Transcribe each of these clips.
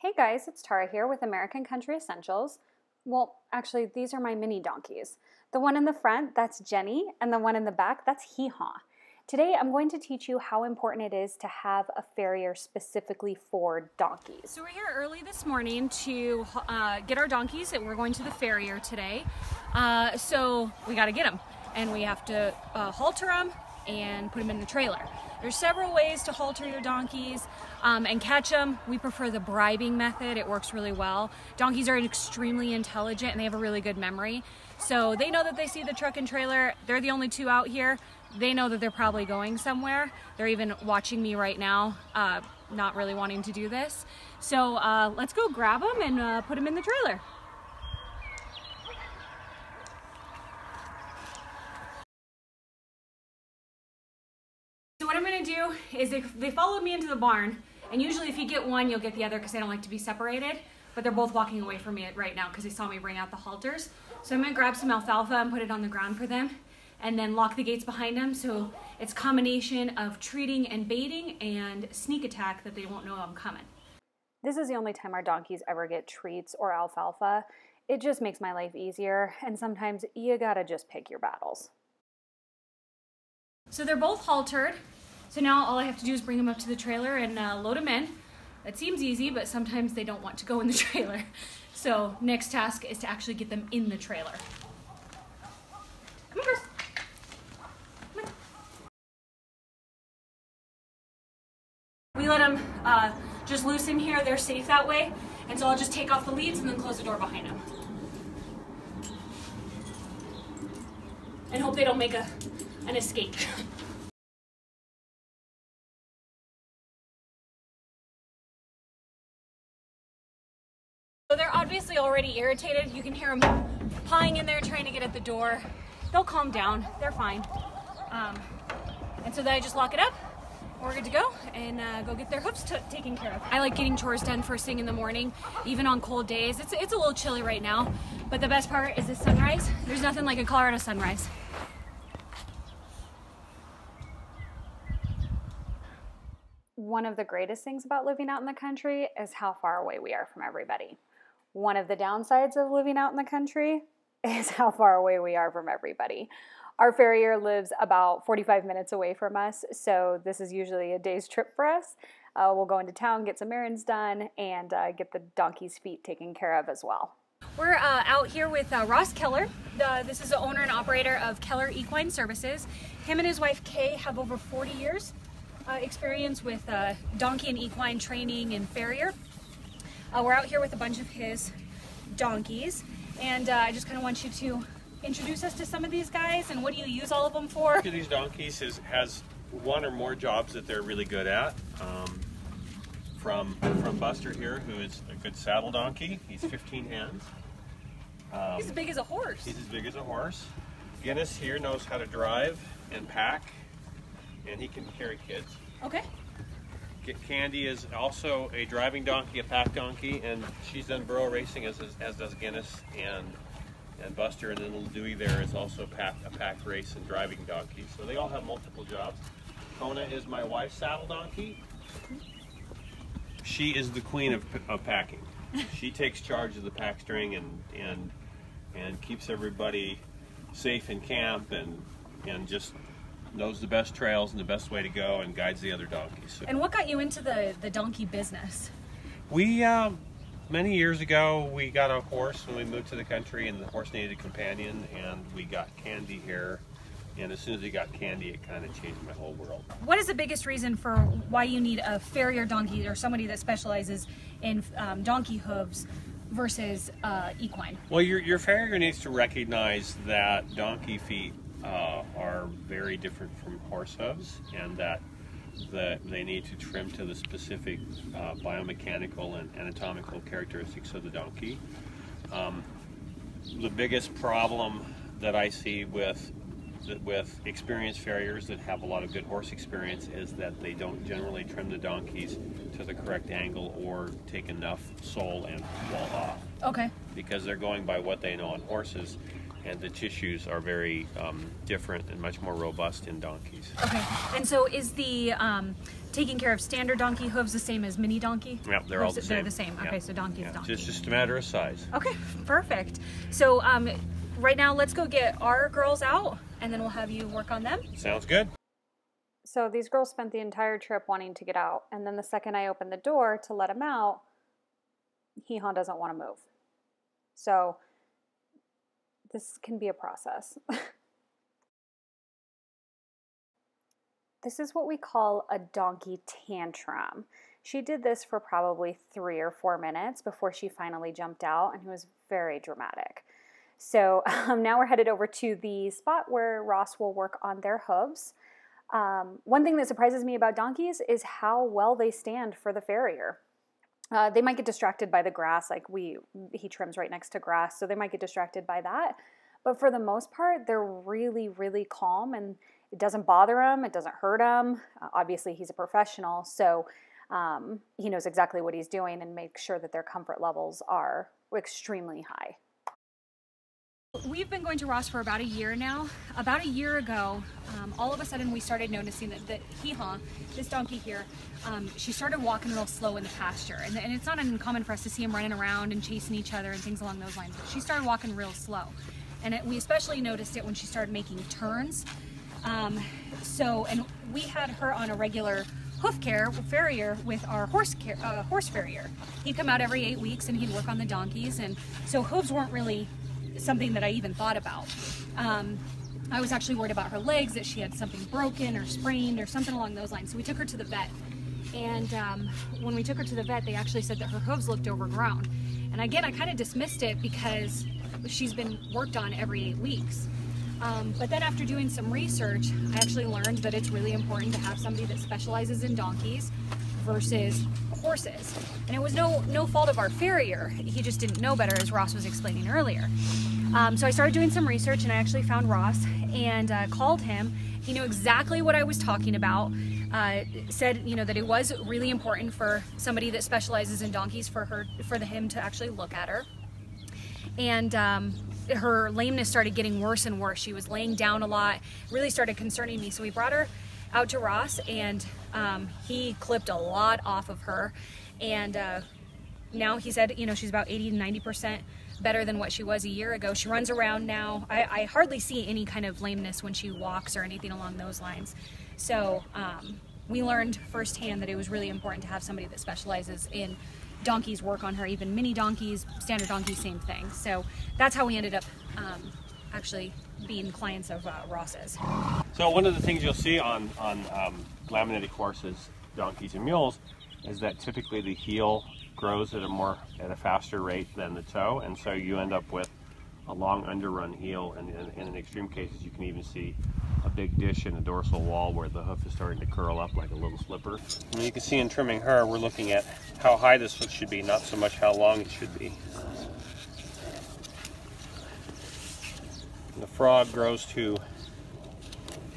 Hey guys, it's Tara here with American Country Essentials. Well, actually, these are my mini donkeys. The one in the front, that's Jenny, and the one in the back, that's Hee Haw. Today, I'm going to teach you how important it is to have a farrier specifically for donkeys. So we're here early this morning to uh, get our donkeys, and we're going to the farrier today. Uh, so we got to get them, and we have to uh, halter them and put them in the trailer. There's several ways to halter your donkeys um, and catch them. We prefer the bribing method. It works really well. Donkeys are extremely intelligent and they have a really good memory. So they know that they see the truck and trailer. They're the only two out here. They know that they're probably going somewhere. They're even watching me right now, uh, not really wanting to do this. So uh, let's go grab them and uh, put them in the trailer. what I'm gonna do is they, they followed me into the barn, and usually if you get one, you'll get the other because they don't like to be separated, but they're both walking away from me right now because they saw me bring out the halters. So I'm gonna grab some alfalfa and put it on the ground for them, and then lock the gates behind them so it's combination of treating and baiting and sneak attack that they won't know I'm coming. This is the only time our donkeys ever get treats or alfalfa. It just makes my life easier, and sometimes you gotta just pick your battles. So they're both haltered. So now all I have to do is bring them up to the trailer and uh, load them in. That seems easy, but sometimes they don't want to go in the trailer. So next task is to actually get them in the trailer. Come on, Chris. Come on. We let them uh, just loose in here. They're safe that way. And so I'll just take off the leads and then close the door behind them. And hope they don't make a, an escape. already irritated. You can hear them pawing in there trying to get at the door. They'll calm down. They're fine. Um, and so then I just lock it up. We're good to go and uh, go get their hoofs taken care of. I like getting chores done first thing in the morning, even on cold days. It's, it's a little chilly right now, but the best part is the sunrise. There's nothing like a Colorado sunrise. One of the greatest things about living out in the country is how far away we are from everybody. One of the downsides of living out in the country is how far away we are from everybody. Our farrier lives about 45 minutes away from us, so this is usually a day's trip for us. Uh, we'll go into town, get some errands done, and uh, get the donkey's feet taken care of as well. We're uh, out here with uh, Ross Keller. this is the owner and operator of Keller Equine Services. Him and his wife Kay have over 40 years uh, experience with uh, donkey and equine training and farrier. Uh, we're out here with a bunch of his donkeys, and uh, I just kind of want you to introduce us to some of these guys and what do you use all of them for? Each of these donkeys is, has one or more jobs that they're really good at. Um, from from Buster here, who is a good saddle donkey. He's 15 hands. Um, he's as big as a horse. He's as big as a horse. Guinness here knows how to drive and pack, and he can carry kids. Okay. Candy is also a driving donkey, a pack donkey, and she's done burro racing as, as does Guinness and and Buster, and then little Dewey there is also pack, a pack race and driving donkey. So they all have multiple jobs. Kona is my wife's saddle donkey. She is the queen of, of packing. She takes charge of the pack string and and and keeps everybody safe in camp and and just knows the best trails and the best way to go and guides the other donkeys. And what got you into the, the donkey business? We, uh, many years ago, we got a horse when we moved to the country and the horse needed a companion and we got Candy here. And as soon as we got Candy, it kind of changed my whole world. What is the biggest reason for why you need a farrier donkey or somebody that specializes in um, donkey hooves versus uh, equine? Well, your, your farrier needs to recognize that donkey feet uh, are very different from horse hooves and that the, they need to trim to the specific uh, biomechanical and anatomical characteristics of the donkey. Um, the biggest problem that I see with with experienced farriers that have a lot of good horse experience is that they don't generally trim the donkeys to the correct angle or take enough sole and wall off. Okay. Because they're going by what they know on horses and the tissues are very um, different and much more robust in donkeys. Okay. And so is the um, taking care of standard donkey hooves the same as mini donkey? Yep, they're all the same. They're the same. Yeah. Okay, so donkey's Yeah, donkey. Just, just a matter of size. Okay, perfect. So um, right now, let's go get our girls out, and then we'll have you work on them. Sounds good? So these girls spent the entire trip wanting to get out, and then the second I opened the door to let him out, Hee Haw doesn't want to move. So this can be a process. this is what we call a donkey tantrum. She did this for probably three or four minutes before she finally jumped out, and it was very dramatic. So um, now we're headed over to the spot where Ross will work on their hooves. Um, one thing that surprises me about donkeys is how well they stand for the farrier. Uh, they might get distracted by the grass, like we he trims right next to grass, so they might get distracted by that. But for the most part, they're really, really calm, and it doesn't bother him. It doesn't hurt him. Uh, obviously, he's a professional, so um, he knows exactly what he's doing and makes sure that their comfort levels are extremely high. We've been going to Ross for about a year now. About a year ago, um, all of a sudden we started noticing that, that this donkey here, um, she started walking real slow in the pasture. And, and it's not uncommon for us to see them running around and chasing each other and things along those lines, but she started walking real slow. And it, we especially noticed it when she started making turns. Um, so, and we had her on a regular hoof care farrier with our horse care, uh, horse farrier. He'd come out every eight weeks and he'd work on the donkeys, and so hooves weren't really something that I even thought about. Um, I was actually worried about her legs, that she had something broken or sprained or something along those lines. So we took her to the vet. And um, when we took her to the vet, they actually said that her hooves looked overgrown. And again, I kind of dismissed it because she's been worked on every eight weeks. Um, but then after doing some research, I actually learned that it's really important to have somebody that specializes in donkeys versus horses. And it was no no fault of our farrier. He just didn't know better, as Ross was explaining earlier. Um, so I started doing some research, and I actually found Ross and uh, called him. He knew exactly what I was talking about. Uh, said you know that it was really important for somebody that specializes in donkeys for her for the, him to actually look at her and um, her lameness started getting worse and worse. She was laying down a lot, really started concerning me. So we brought her out to Ross, and um, he clipped a lot off of her. And uh, now he said, you know, she's about 80 to 90 percent better than what she was a year ago. She runs around now. I, I hardly see any kind of lameness when she walks or anything along those lines. So um, we learned firsthand that it was really important to have somebody that specializes in donkeys work on her, even mini donkeys, standard donkeys, same thing. So that's how we ended up um, actually being clients of uh, Ross's. So one of the things you'll see on on um, laminitic horses, donkeys, and mules is that typically the heel grows at a more at a faster rate than the toe, and so you end up with a long underrun heel, and, in extreme cases you can even see a big dish in the dorsal wall where the hoof is starting to curl up like a little slipper. And you can see in trimming her, we're looking at how high this hoof should be, not so much how long it should be. The frog grows to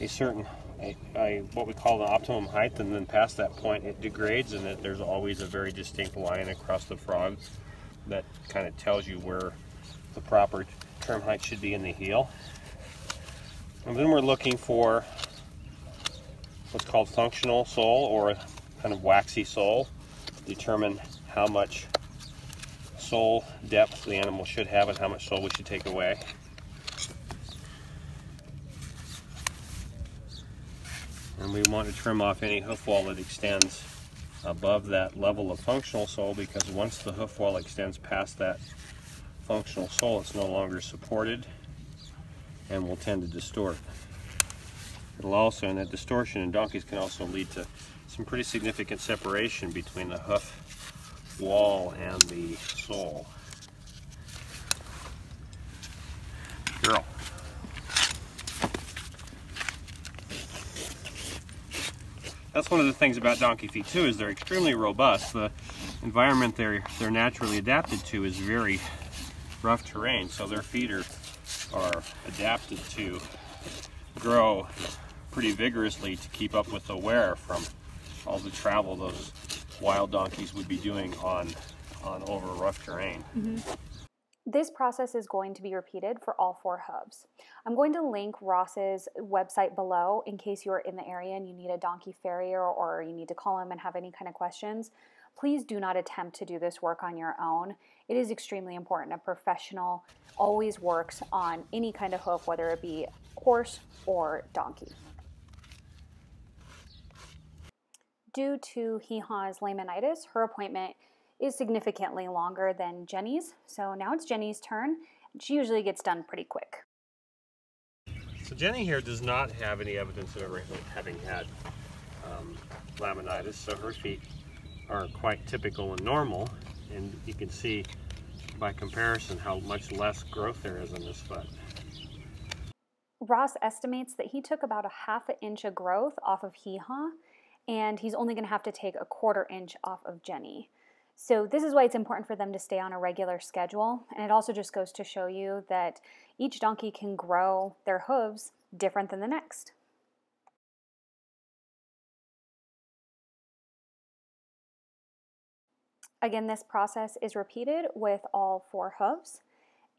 a certain a, what we call the optimum height, and then past that point it degrades, and that there's always a very distinct line across the frog that kind of tells you where the proper trim height should be in the heel. And then we're looking for what's called functional sole or a kind of waxy sole. Determine how much sole depth the animal should have and how much sole we should take away. And we want to trim off any hoof wall that extends above that level of functional sole because once the hoof wall extends past that functional sole it's no longer supported and will tend to distort. It'll also, and that distortion in donkeys can also lead to some pretty significant separation between the hoof wall and the sole. Girl. That's one of the things about donkey feet too, is they're extremely robust. The environment they're they're naturally adapted to is very rough terrain, so their feet are are adapted to grow pretty vigorously to keep up with the wear from all the travel those wild donkeys would be doing on on over rough terrain. Mm-hmm. This process is going to be repeated for all four hooves. I'm going to link Ross's website below in case you're in the area and you need a donkey farrier or you need to call him and have any kind of questions. Please do not attempt to do this work on your own. It is extremely important. A professional always works on any kind of hoof, whether it be horse or donkey. Due to Hee Haw's laminitis, her appointment is significantly longer than Jenny's. So now it's Jenny's turn. She usually gets done pretty quick. So Jenny here does not have any evidence of ever having had um, laminitis, so her feet are quite typical and normal. And you can see by comparison how much less growth there is on this foot. Ross estimates that he took about a half an inch of growth off of Hee Haw, and he's only going to have to take a quarter inch off of Jenny. So this is why it's important for them to stay on a regular schedule. And it also just goes to show you that each donkey can grow their hooves different than the next. Again, this process is repeated with all four hooves.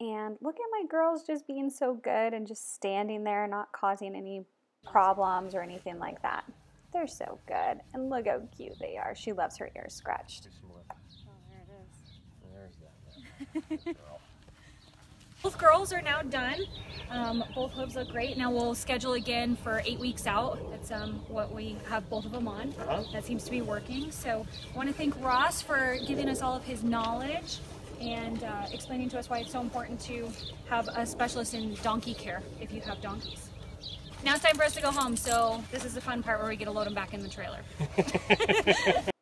And look at my girls just being so good and just standing there, not causing any problems or anything like that. They're so good. And look how cute they are. She loves her ears scratched. Both girls are now done. Um, both hooves look great. Now we'll schedule again for eight weeks out. That's um, what we have both of them on. Uh -huh. That seems to be working. So I want to thank Ross for giving us all of his knowledge and uh, explaining to us why it's so important to have a specialist in donkey care if you have donkeys. Now it's time for us to go home, so this is the fun part where we get to load them back in the trailer.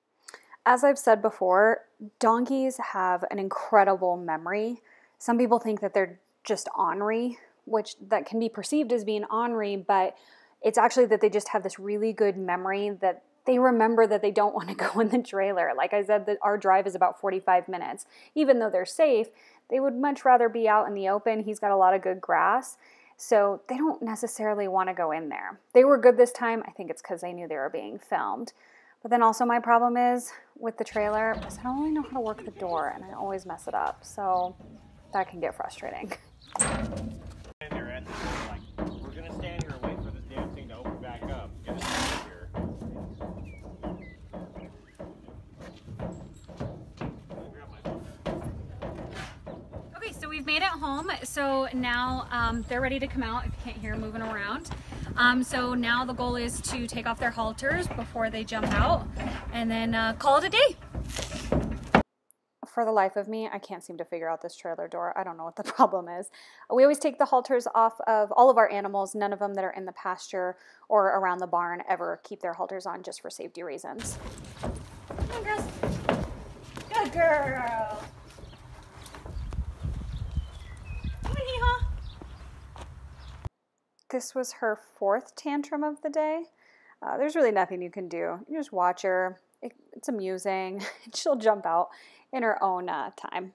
As I've said before, donkeys have an incredible memory. Some people think that they're just ornery, which that can be perceived as being ornery, but it's actually that they just have this really good memory that they remember that they don't want to go in the trailer. Like I said, that our drive is about 45 minutes. Even though they're safe, they would much rather be out in the open. He's got a lot of good grass. So they don't necessarily want to go in there. They were good this time. I think it's because they knew they were being filmed. But then also my problem is with the trailer is I don't really know how to work the door and I always mess it up. So that can get frustrating. Okay, so we've made it home. So now um, they're ready to come out if you can't hear them moving around. Um, so now the goal is to take off their halters before they jump out and then uh, call it a day. For the life of me, I can't seem to figure out this trailer door. I don't know what the problem is. We always take the halters off of all of our animals. None of them that are in the pasture or around the barn ever keep their halters on just for safety reasons. Come on, girls. Good girl. This was her fourth tantrum of the day. Uh, there's really nothing you can do. You just watch her. It, it's amusing. She'll jump out in her own uh, time.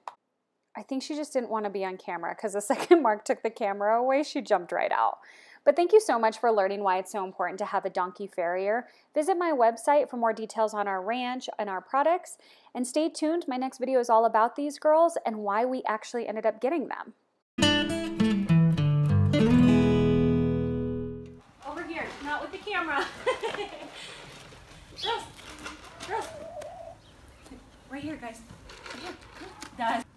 I think she just didn't want to be on camera because the second Mark took the camera away, she jumped right out. But thank you so much for learning why it's so important to have a donkey farrier. Visit my website for more details on our ranch and our products. And stay tuned, my next video is all about these girls and why we actually ended up getting them. Camera. girls, girls. Right here, guys. Right here. This.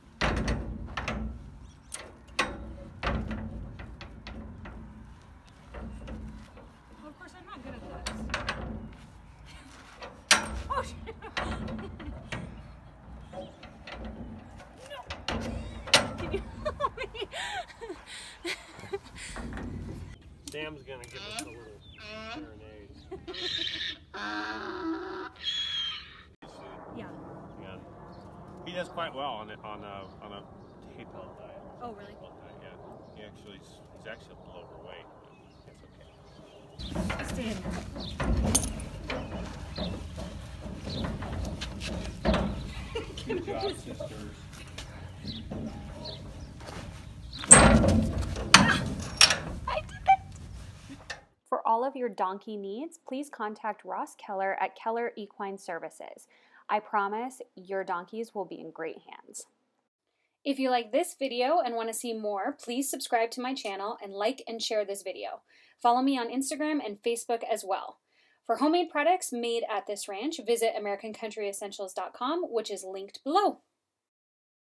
Oh? Sam's gonna give us a little Uh, yeah. Yeah. He does quite well on it on a on a hay pellet diet. Oh really? Diet, yeah. He actually he's actually a little overweight. It's okay. Stand. Good job, sisters. All of your donkey needs, please contact Ross Keller at Keller Equine Services. I promise your donkeys will be in great hands. If you like this video and want to see more, please subscribe to my channel and like and share this video. Follow me on Instagram and Facebook as well. For homemade products made at this ranch, visit AmericanCountryEssentials.com, which is linked below.